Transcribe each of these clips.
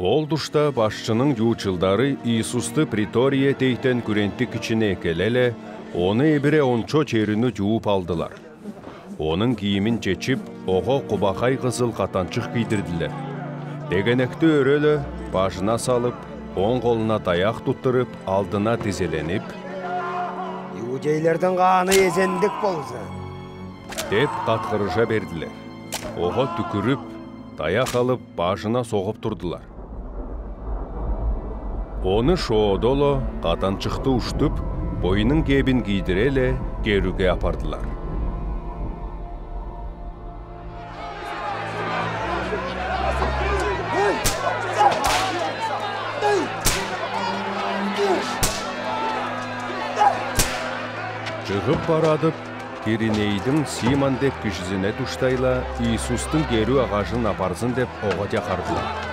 Ол душта башчының жуучылдары Иисусты притория тейтен күренті кичине келеле, оны эбире ончо черіні жууп алдылар. Оның киімін чечіп, оға құбақай қызыл қатанчық кийдірділер. Дегенекті өрелі башына салып, оң қолына таяқ туттырып, алдына тізеленіп, Иудейлердің қаны езендік болсы. деп қатқырыша берділер. Оға түкіріп, таяқ алып, башына соғып тұрдылар. Оны шоодоло қатанчықты уштуп, бойының кебін кийдиреле керуге апардылар. Чыгып барадып, Киринейдің Симон деп кишисине туштайла Иисустың керу ағашын апарсын деп оға жақардылар.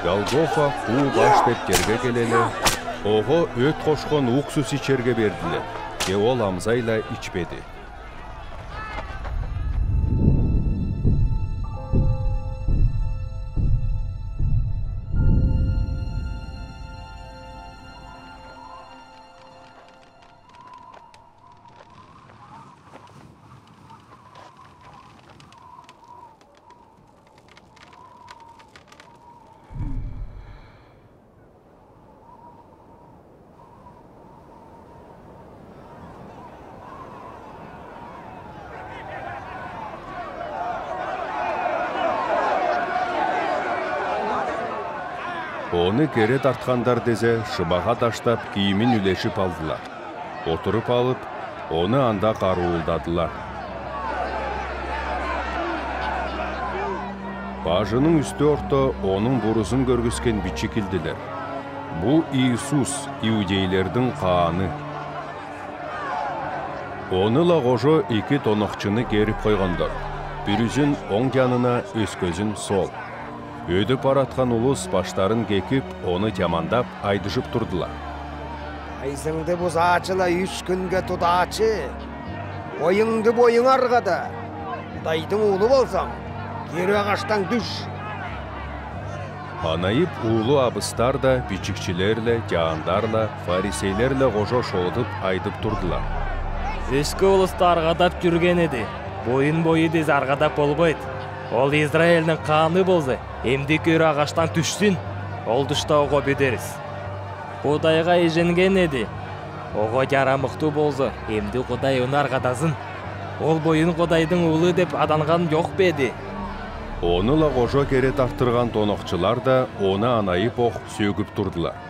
Голгофа қуу баш деп жерге келелі, оғы өт қошқан уксус ичерге берділер. Же ол амзайла ичпеді. Оны кере тартқандар дезе шыбаға таштап киімін үлешіп алдылар. Отырып алып, оны анда қаруылдадылар. Бажының үсті орто оның бұрысын көргіскен бичі келділер. Бұл Иисус, иудейлердің қааны. Оны ла қожо екі тоноқчыны керіп қойғандар. Бірізін оң жанына, өскөзін сол. Өдіп баратқан улус баштарын кекіп, оны жамандап, айдышып тұрдылар. Айзыңды бұзачыла үш күнге тұдачы. Ойыңды бойың арғады. Құдайдың ұлы болсаң, кері ағаштан дүш. Анайып улу абыстар да, бичікчілерлі, жаандарлы, фарисейлерлі қожо шолдып айдып тұрдылар. Өскі ұлысты арғадап жүрген еді. Бойын бойы дез арғадап болбойд. Ол қаны болсы, емді көрі ағаштан дұшта оға. Құдайға еженген еді. Оға ярамықты болсы, емді Құдай оны арғадазын. Ол бойын Құдайдың ұлы деп аданған жоқ беді. Оны ла кере тарттырған тоноқчылар да оны анайып оқ сөгіп тұрдылар.